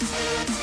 Let's go.